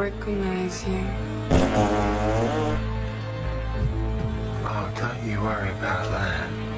recognize you. Oh, don't you worry about that.